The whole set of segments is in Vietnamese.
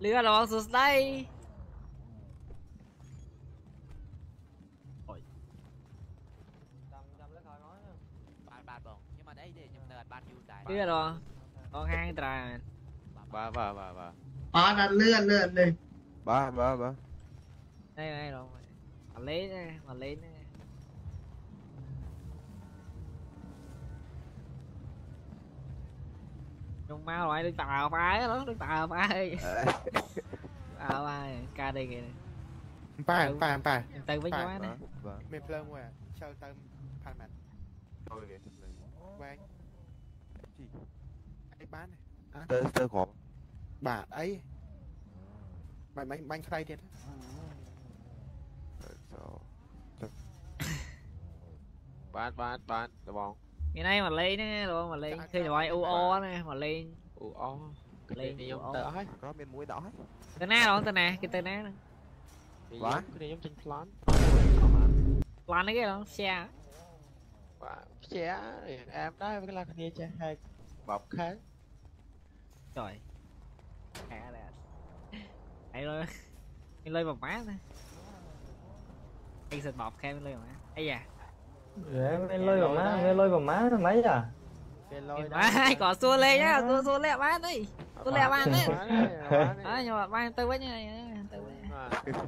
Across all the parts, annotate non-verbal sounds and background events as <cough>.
หรือระวังสุดได้เลือดหรอร้องไห้ตราบ้าบ้าบ้าบ้าบ้านั่นเลื่อนเลื่อนเลยบ้าบ้าบ้าได้ไหมลองมาเล่นนะมาเล่นนะ Trong mau rồi, đi tàu phải đó, đi tàu phải. Tàu phải, ca đi kìa. Ba, ba, ba. Em tư với chó nè. Vâng, vâng. Mềm lên à sao tâm phản mạnh. Thôi kìa. Quang. Gì? Ai bán này. Tớ, tớ. Bà ấy. Mày, mày, mày tay thiệt. <laughs> Bán, bán, bán, được không? Ngày nay mà lấy nè rồi mà Chả- khi rồi phải u phải. o nè mà lên. U o cái Lên này u giống o. tơ hết. Có bên mũi đỏ hết. Tên ná rồi tên nè cái tên ná nè quá. cái này giống trên plan plan cái đó xe xe em đó với cái là cái này cha hai bọc khác trời. Khá là ấy rồi mình lên một má nè anh xịt bọc khen mình lên một má. Ấy da lôi vào má, mới lôi vào má nó mấy à? cái lôi má <laughs> có xua lên nhá xua xua lẹ má đi xua lẹ đi. Đó đó nhưng mà ba tư với này tư với.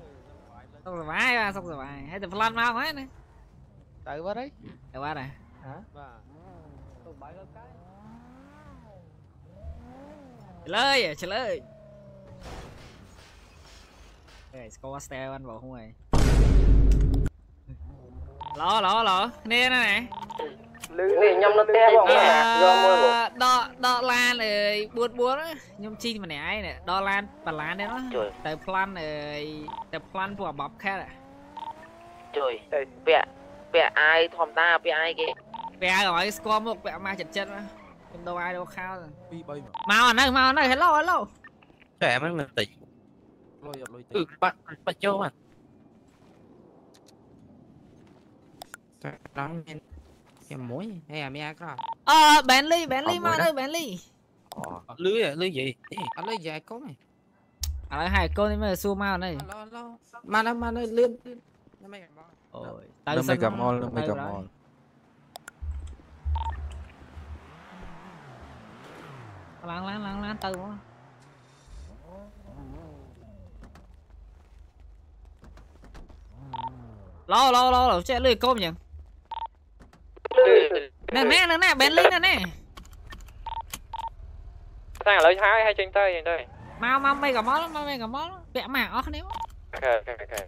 Xong rồi ba xong rồi bài hay từ plan mau hết nè. Tự vào đấy. Được quá nè. Hả? à, trả lời Ê, score style anh vào không rồi ល្អល្អល្អនេះណាណានេះខ្ញុំនៅផ្ទះបងយកមួយដកដកឡានអើយ44ខ្ញុំជីម្នាក់ឯងដកឡានបឡានទេណាទៅប្លាន់អើយទៅប្លាន់ពួកអបបខេតជួយពាក់ពាក់អាយធម្មតាពាក់អាយគេពាក់អាយឲ្យស្គាល់មុខពាក់ម៉ាស់ចិត្តចិត្តណាខ្ញុំដកអាយដកខោ2 3មកអានៅមកអានៅ Hello Hello ចែមិនតិចលុយអត់លុយតិចគឺបាត់បាត់ចូលបាទ lắm em em mũi. Hay là mía có ờ bán ly bán ly mà đây bán ly. Lưới à lưới gì? À lưới dài à, cố này à lấy hai cô đi mà su mau này. Mà nó mà nó liên ôi tao mày cầm on mày cầm on lăn lăn lăn lăn từ lo lo lo lo chết lưỡi cơm nhỉ? នៅណានៅណាបេនលីនៅណាតាំងឥឡូវហើយហើយចេញទៅចេញទៅមកមកមេកាម៉លមកមេកាម៉លពាក់ម៉ាអស់គ្នាអូខេអូខេ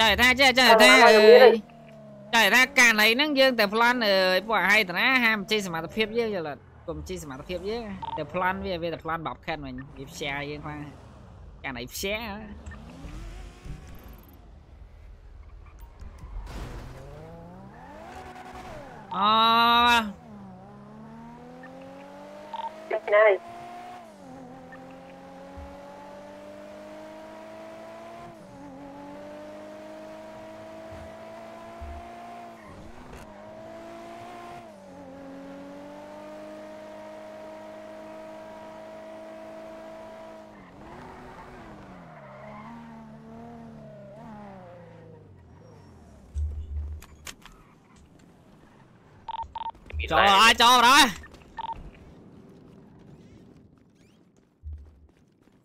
ចៃថាចៃចៃថាអើយចៃថាកាលហ្នឹងយើងតែប្លន់អើយពួកហេតនាហាមចេះសមត្ថភាពយើងយល់អត់កុំជីសមត្ថភាពយើងតែប្លន់វាវាតែប្លន់បាប់ខេតវិញវាផ្សាយយើងខ្លាំងកាលណៃផ្សាយ này share อ๋อ cho rồi cho rồi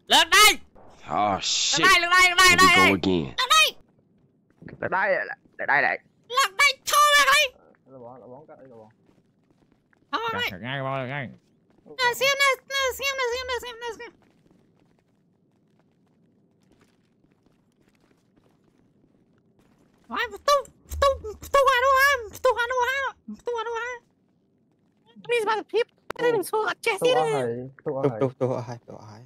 lên đây! Oh shit. đây lên đây lên đây we đây. go again. đây! Đây đây đây đây lên đây cho ra đây! Bỏ. cho đây. ngay bao ngay. Nè xem nè nè xem nè xem nè xem nè xem Vai, tu, tu, tu សុខភាពនេះនឹងសួរអត់ចេះទៀតទេទូអស់ហើយទូអស់ហើយទូអស់ហើយ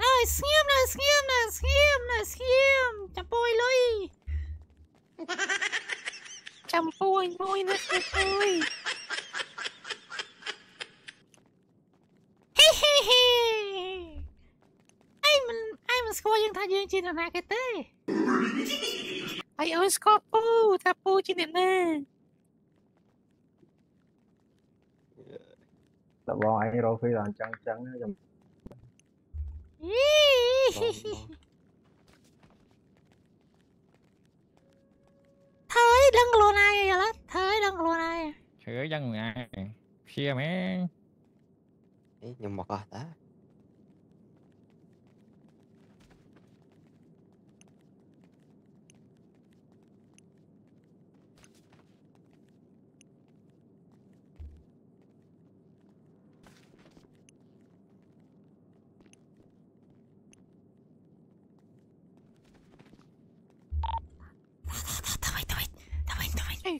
ណៃស្ងៀមណៃស្ងៀមណៃស្ងៀមណៃស្ងៀមចាំពួយលុយចាំពួយមួយណាពួយហេហេហេអីមិនអីមិនស្គាល់យើងថាយើងជានរណាគេទេ អីអូនស្គាល់ពូថាពូជាអ្នកណាតើបងអញរកឃើញដល់អញ្ចឹងអញ្ចឹងខ្ញុំធ្វើអីដឹងខ្លួនឯងឥឡូវធ្វើអីដឹងខ្លួនឯងធ្វើអីដឹងខ្លួនឯងព្យាមែនខ្ញុំមកអស់តា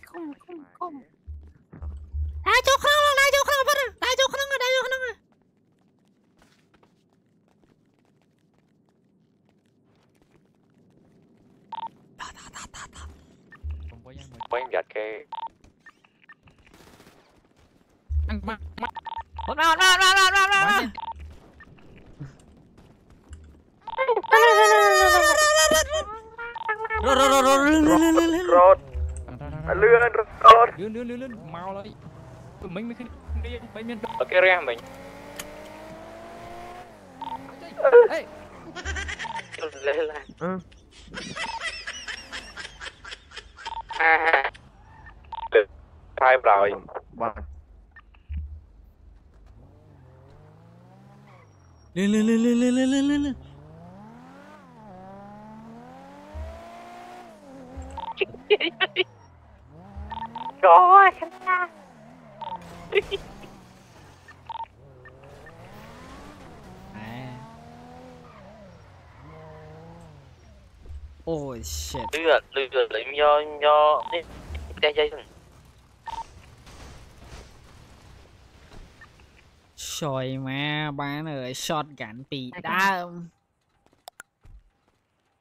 ก้มก้มก้มนายเจ้าข้างนายเจ้าข้างพันนายเจ้าข้างนายเจ้าข้างตาตาตาตาตาผมก็ยังไม่อยากแกมันมันมันมันมันมันมันมันมันรถรถรถรถรถรถ លឿនរត់លឿនលឿនលឿនមកហើយមិញមិនគ្នាមិនមានអូខេរះមិញអេលេឡាអាលើថៃប្រយបាទលឿនលឿនលឿនលឿនលឿន Holy shit. Lừa, lừa lấy nho nho đi. Đang dây Trời má, bán ơi, shotgun bị đam.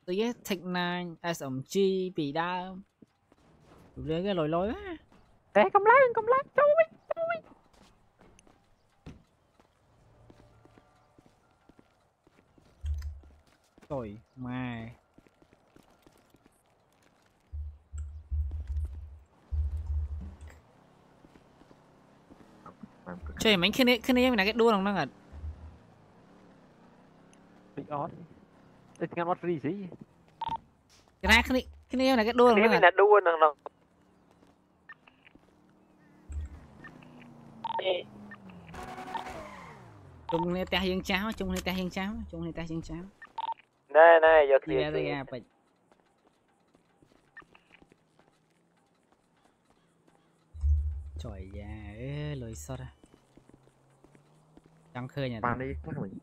Tôi ghét Tech 9, SMG bị đam. Tụi lên cái lồi lối á. Để không lát, không lát, chú ấy, chú ấy. Trời má. ശരി മനുഷ്യന് ഇങ്ങനെ ഞാൻ നഗറ്റ് ഡൂർ ഒന്നും അങ്ങ് bị ót. Đây ngang ót gì gì cái này cái này cái này là cái đua này là đua nằng nằng chung này ta hiên cháo chung này ta hiên cháo chung này ta hiên cháo. Này này giờ kia đây à bệnh trời già ơi lời sao ra Chẳng khơi nhà Bạn đi khác mình.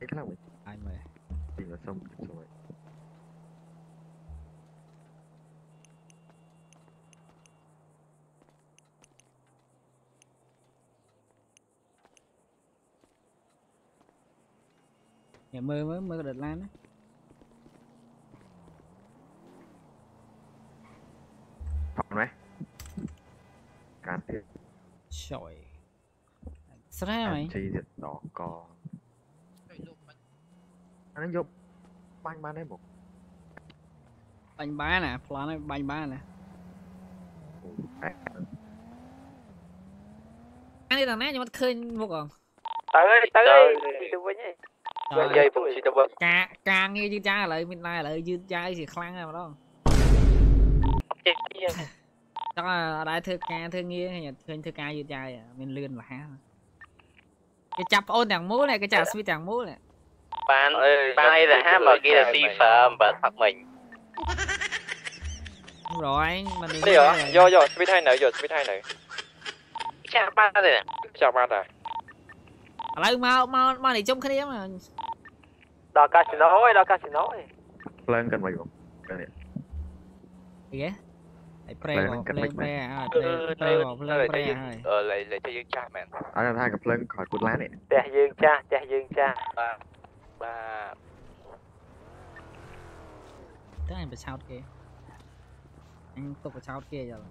Đi khác mình. ai mà. Thì là xong rồi. Nhà mơ mới mơ đợt lan á. Phòng này. Cán thiệt. Trời. Será bem. Anti nó có. Anh giúp banh ban đấy một. Banh ba nè, phá nó banh ba nè. Ừ, Anh đi đằng này nhưng mà khơi vô còn. tớ tới đi tụi ấy. យាយពុកជីទៅវិញការការងារយឺតយ៉ាវឥឡូវមានដែរឥឡូវយឺតយ៉ាវជាខ្លាំងហើយម្ដងចេះទៀតចង់អត់ដែរធ្វើការធ្វើងារឃើញធ្វើការយឺតយ៉ាវមានលឿនលះ គេចាប់ប្អូនទាំងមូលនេះគេចាប់ស្វីទាំងមូលនេះបានអើយបានអីទៅហាមកគេទៅស៊ីហ្វមបើផឹកមិញ rồi mình đi rồi vô vô speed hai nữa vô speed hai nữa chào ba rồi nè. Chào ba rồi lấy mau mau mau này chung kia mà. Đó casino ơi đó casino ơi lên cần mày không cái này. ប្រេងមកភ្លើងប្រេហើយប្រេងមកភ្លើងប្រេហើយលេលេតែយើងចាស់មែនអត់ថាកំភ្លើងក្រោយគួតឡាននេះផ្ទះយើងចាស់ផ្ទះយើងចាស់បាទបាទតែអញបឆោតគេអញទុកបឆោតគេយល់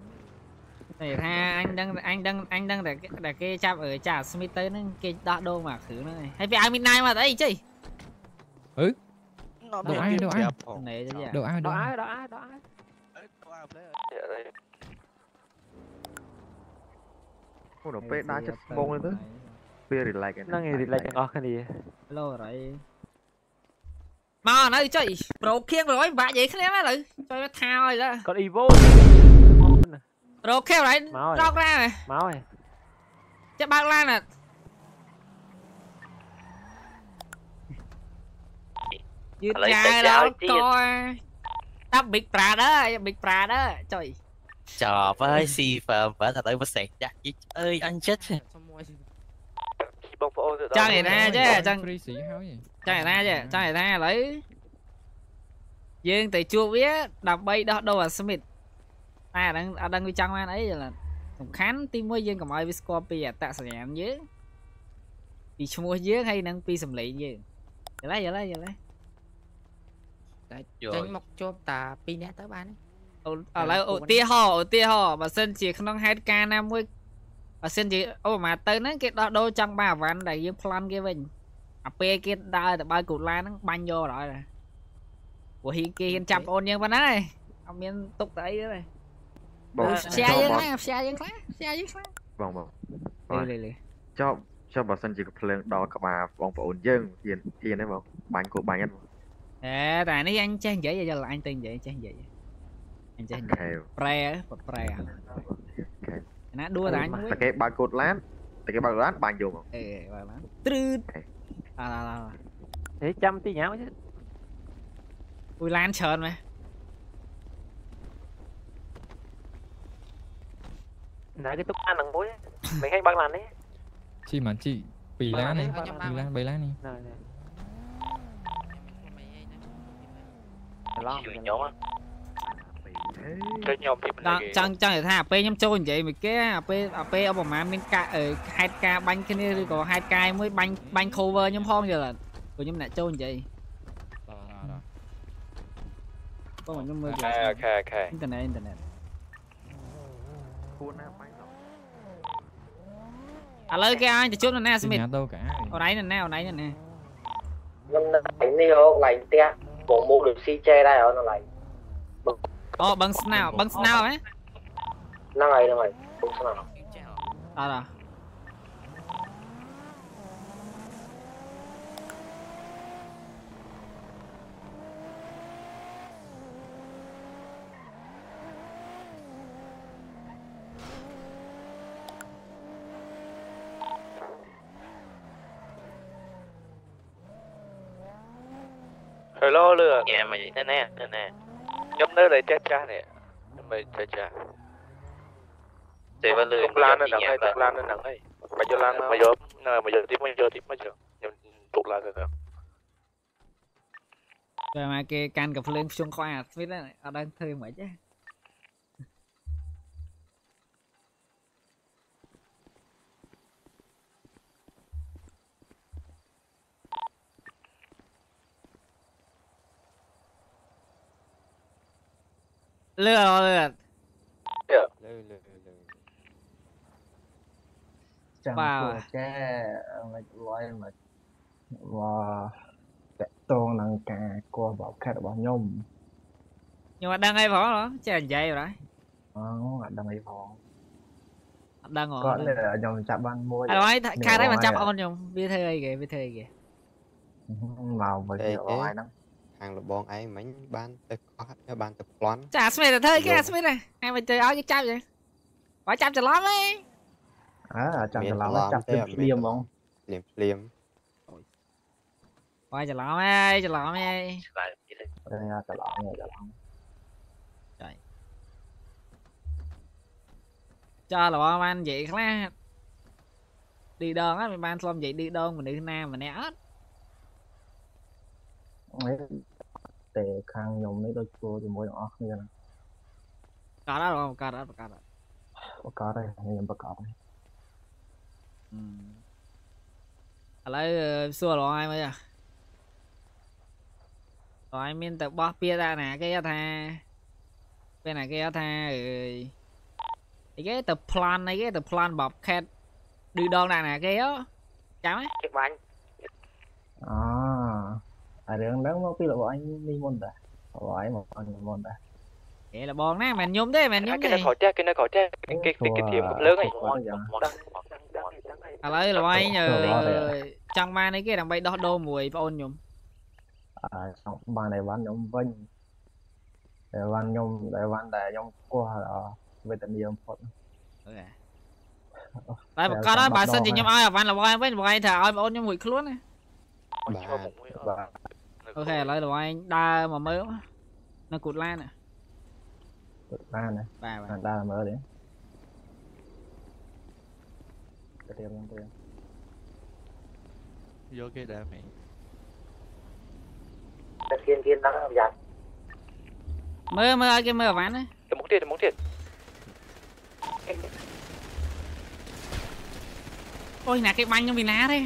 តែថាអញដឹងអញដឹងអញដឹងតែតែគេចាប់អឺចាស្មីតទៅហ្នឹងគេដោះដូងមកគ្រឿងហ្នឹងហើយវាឲ្យមីណាយមកអីជ័យអឺដោះអាយដោះអាយដោះអាយដោះអាយដោះអាយ ủa nó Dạ đây Không đọc bê đá chất bông lên tới Bê rỉ lạc Nó nghe rỉ lạc nó khăn đi. Hello rồi. Mà nó chơi Bro khiêng rồi bà gì khăn em á lự Chơi nó thao rồi đó. Còn Evo Bro kêu đấy Đọc ra này. Máu rồi. Chắc bác lan nè Như dài đó coi. តាប់ Big Brother Big Brother ចុយ Trời ơi, si phờ vợ thật ơi, mà sẹt dạ, chị ơi, anh chết. បងប្អូនទៅដល់ចង់ឯណាចេះចង់ free ស៊ីហើយចង់ឯណាចេះចង់ឯណាឥឡូវយើងទៅជួបវាដើម្បីដោះដូរអាស្មីតតែអាហ្នឹងអត់ដឹងវាចង់បានអីទេឡើយសំខាន់ទីមួយយើងកុំឲ្យវាស្គាល់ពីអត្តសញ្ញាណយើងពីឈ្មោះយើងហើយនឹងពីសម្លេងយើងយល់ហើយយល់ហើយយល់ហើយ តែចេញមកជួបតា2នាក់ទៅបានអូឥឡូវឧទាហរណ៍ឧទាហរណ៍បើសិនជាក្នុងហេតុការណ៍ណាមួយបើសិនជាអូប្រហែលទៅហ្នឹងគេដោះដូរចង់បានអាវ៉ាន់ដែលយើងប្លន់គេវិញអាពេលគេដើរទៅបើកគូឡានហ្នឹងបាញ់យកដល់ហើយព្រោះហ៊ីគេហ៊ានចាប់អូនយើងប៉ុណ្ណាហើយអត់មានទុកទៅអីទេបងផ្សាយយើងណាផ្សាយយើងខ្លះផ្សាយយើងខ្លះបងបងលីលីចប់ចប់បើសិនជាភ្លើងដល់ក្បាលបងប្អូនយើងហ៊ានហ៊ានទេបងបាញ់គោបាញ់អត់បង Eh, tani yang ceng jaya jalan aing teng jaya ceng jaya. Anh ceng jaya. Pre á, pre. À. Nó đua ra anh. Tại cái ba cột lát. Cái ba cột lát bạn dùng không? Ê, ba lát. Trừ. À là là. Thế trăm tí nhau chứ. Ui lan trơn mà. Nãy cái túc ăn đằng mũi. Mình hay băng làn đấy. Chị mà chị bì lá này, bì lá, 7 lá này. ឡានច្រើនមែនណាគេទុកអានហ្នឹងមួយមិនឲ្យបើកឡានទេជីមិនជីពីរឡាននេះពីរឡានបីឡាននេះហ្នឹងហើយច្រឡំ Chịu nhóm á. ទៅខ្ញុំពីចង់ចង់ចង់និយាយថាអាពេលខ្ញុំចូលនិយាយមួយគេអាពេលអាពេលអបប្រហែលមានការអឺហេតុការបាញ់គ្នាឬក៏ហេតុការមួយបាញ់បាញ់ cover ខ្ញុំផងយល់អត់ព្រោះខ្ញុំអ្នកចូលនិយាយបងខ្ញុំមើលអូខេអូខេអ៊ីនធឺណិតអ៊ីនធឺណិតគួរណាបាញ់ដល់ឥឡូវគេឲ្យទៅជួបនៅណាស្មីតញ៉ាំទៅកាអូនឯងនៅណាអូនឯងនៅណាខ្ញុំនៅឯនេះហូកន្លែងផ្ទះ cổ mua được si che đây rồi nó lại Ồ, băng snow, băng snow ấy. Năng này, năng này, băng snow À, rồi lo lừa. Nhà mày thế nè thế nè nhóm nữa lại chết cha nè. Mày chết cha để mà lừa không lan lên nặng này không lan lên nặng này. Mà vô lan ờ, mà vô. Ờ, mà vô tiếp mà vô tiếp mà vô. Nhưng tụt lại rồi rồi mà kia can cà phê lên xung khoa với đó ở đây thêm vậy chứ. เลือดรอเลือด เลยเลยเลย chẳng Vào à? của cha mà gọi mà và để tôn năng cả qua bảo khách bảo nhom nhưng mà đang ai võ đó chứ anh dây rồi đấy. Nó là đồng ý phòng Anh đang ngồi có lẽ là dòng chạm ban mua à nói khai đấy mà chăm ông à. nhung biết thơi kìa biết thơi kìa. Vào với Đây nhiều kìa. ai lắm. ខាងលបងឯងមិញបានទៅកោះបានទៅប្លន់ចាស្មីទៅធ្វើគេស្មីណាឯងមិនទៅឲ្យគេចាប់ទេបើចាប់ច្រឡំទេអាចាប់ច្រឡំចាប់ទៅភ្លាមហ្មងភ្លាមភ្លាមបើច្រឡំអើយច្រឡំអើយច្រឡំច្រឡំចារបស់បាននិយាយខ្លះឌីដងហ្នឹងមិនបានធ្លាប់និយាយឌីដងមនុស្សណាម្នាក់អត់ ខាងខ្ញុំនេះដូចធ្វើជាមួយទាំងអស់គ្នា có đó rồi có đó có đó ប្រកាសហើយខ្ញុំប្រកាសហើយ ừ. ở lấy xua rồi ai mới à rồi ai miên tập bóp bia ra nè cái tha cái này cái tha rồi thì cái tập plan này cái tập plan bọc kẹt đi đơn này nè cái á chả mấy ជិះបាញ់អអា រឿងហ្នឹងមកពីលោកអញនេះមុនតាបងឯងមកអញមុនតា vậy là bon nè mình nhúng thế mình nhúng គេនៅ thế ក្រោយផ្ទះគេនៅក្រោយផ្ទះគេគេគេធៀបកំភ្លើងហី អញ្ចឹង ដឹងដឹងដឹងដឹងអី ឥឡូវល្បែងអើយចង់បានអីគេដើម្បីដោះដូរមួយបងអូនខ្ញុំ អើចង់បានអីវ៉ាន់ខ្ញុំវិញអីវ៉ាន់ខ្ញុំអីវ៉ាន់ដែលខ្ញុំគោះដល់វេទនាបំផុត តែប្រកាសហើយបើសិនជាខ្ញុំឲ្យអាវ៉ាន់ល្បែងវិញល្បែងថាឲ្យបងអូនខ្ញុំរួចខ្លួនណា បាទ โอเคแล้วเดี๋ยวไอ้ดามาเมื่อนักกุดล่าน่ะกุดล่านะไปไปดามาเมื่อเดี๋ยวเตรียมเตรียมโยกเกดาไหมเทียนเทียนตั้งยันเมื่อเมื่อไอ้เมื่อวันนะเดี๋ยวมุกเดียดเดี๋ยวมุกเดียดโอ้ยหนักไอ้บังยังมีน้าเลย